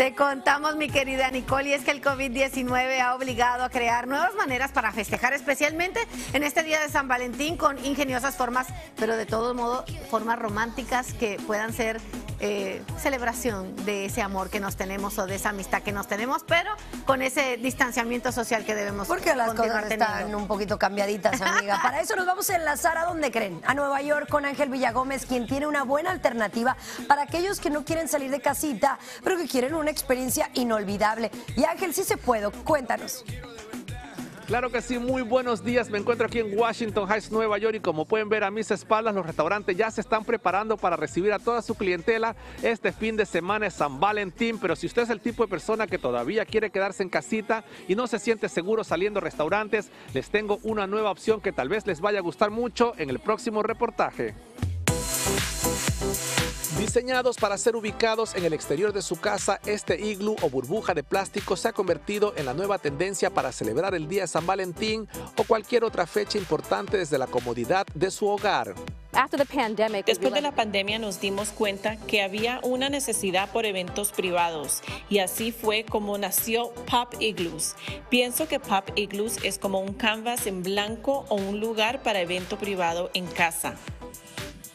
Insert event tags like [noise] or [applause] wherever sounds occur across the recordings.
Te contamos, mi querida Nicole, y es que el COVID-19 ha obligado a crear nuevas maneras para festejar, especialmente en este día de San Valentín, con ingeniosas formas, pero de todo modo, formas románticas que puedan ser eh, celebración de ese amor que nos tenemos o de esa amistad que nos tenemos, pero con ese distanciamiento social que debemos Porque las cosas están un poquito cambiaditas, amiga. Para eso nos vamos a enlazar a donde creen, a Nueva York con Ángel Villagómez, quien tiene una buena alternativa para aquellos que no quieren salir de casita, pero que quieren una experiencia inolvidable. Y Ángel, sí se puede, cuéntanos. Claro que sí, muy buenos días. Me encuentro aquí en Washington Heights, Nueva York y como pueden ver a mis espaldas, los restaurantes ya se están preparando para recibir a toda su clientela este fin de semana es San Valentín. Pero si usted es el tipo de persona que todavía quiere quedarse en casita y no se siente seguro saliendo a restaurantes, les tengo una nueva opción que tal vez les vaya a gustar mucho en el próximo reportaje. Diseñados para ser ubicados en el exterior de su casa, este iglú o burbuja de plástico se ha convertido en la nueva tendencia para celebrar el día de San Valentín o cualquier otra fecha importante desde la comodidad de su hogar. Después de la pandemia nos dimos cuenta que había una necesidad por eventos privados y así fue como nació Pop Igloos. Pienso que Pop Igloos es como un canvas en blanco o un lugar para evento privado en casa.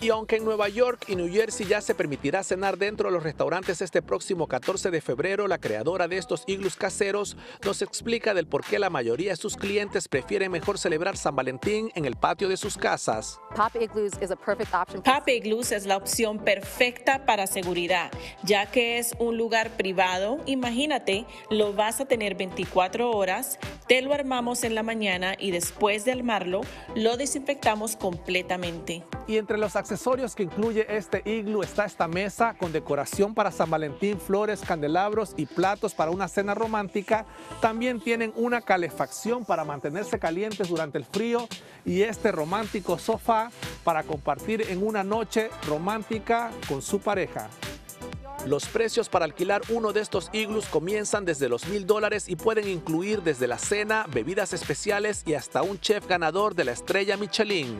Y aunque en Nueva York y New Jersey ya se permitirá cenar dentro de los restaurantes este próximo 14 de febrero, la creadora de estos iglus caseros nos explica del por qué la mayoría de sus clientes prefieren mejor celebrar San Valentín en el patio de sus casas. Pop Igloos es la opción perfecta para seguridad, ya que es un lugar privado. Imagínate, lo vas a tener 24 horas, te lo armamos en la mañana y después de armarlo, lo desinfectamos completamente. Y entre los accesorios que incluye este iglú está esta mesa con decoración para San Valentín, flores, candelabros y platos para una cena romántica. También tienen una calefacción para mantenerse calientes durante el frío y este romántico sofá para compartir en una noche romántica con su pareja. Los precios para alquilar uno de estos iglus comienzan desde los mil dólares y pueden incluir desde la cena, bebidas especiales y hasta un chef ganador de la estrella Michelin.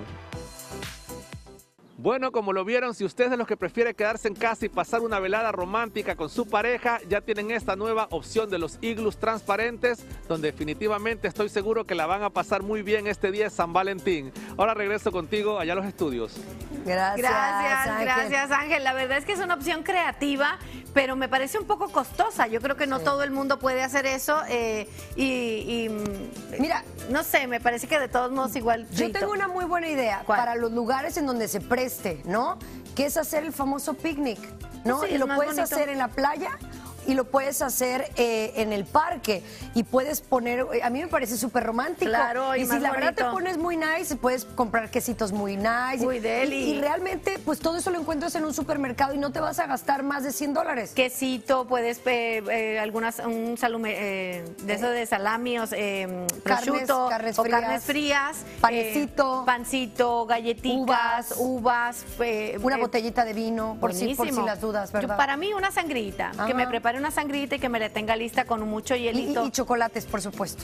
Bueno, como lo vieron, si usted es de los que prefiere quedarse en casa y pasar una velada romántica con su pareja, ya tienen esta nueva opción de los iglus transparentes, donde definitivamente estoy seguro que la van a pasar muy bien este día de San Valentín. Ahora regreso contigo allá a los estudios. Gracias, gracias, Ángel. gracias Ángel. La verdad es que es una opción creativa, pero me parece un poco costosa. Yo creo que no todo el mundo puede hacer eso eh, y, mm, mira, no sé, me parece que de todos modos igual. Yo tengo una muy buena idea para los lugares en donde se presta ¿no? Que es hacer el famoso picnic, ¿no? y lo puedes hacer en la playa y lo puedes hacer eh, en el parque y puedes poner, a mí me parece súper romántico. Claro, y, si la verdad te pones muy nice, puedes comprar quesitos muy nice. Muy deli. Y, realmente, pues todo eso lo encuentras en un supermercado y no te vas a gastar más de 100 dólares. Quesito, puedes, eh, eh, algunas, un salume, de eso de salami, o prosciutto, carnes, frías, o carnes frías. Panecito. pancito, galletitas, uvas. una botellita de vino, por si, por si las dudas, ¿verdad? para mí, una sangrita, que me una sangrita y que me la tenga lista con mucho hielito. Y, chocolates, por supuesto.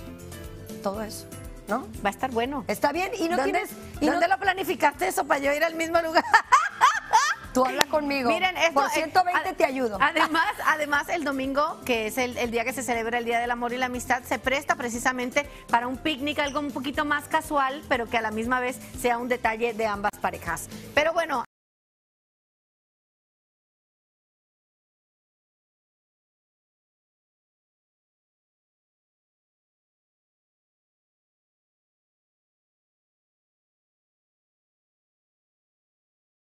Todo eso. ¿No? Va a estar bueno. Está bien. ¿Y no ¿Dónde, ¿y dónde lo planificaste eso para yo ir al mismo lugar? [laughs] Tú habla conmigo. Miren, esto, Por 120 te ayudo. Además, además, el domingo, que es el, el, día que se celebra el Día del Amor y la Amistad, se presta precisamente para un picnic, algo un poquito más casual, pero que a la misma vez sea un detalle de ambas parejas. Pero bueno.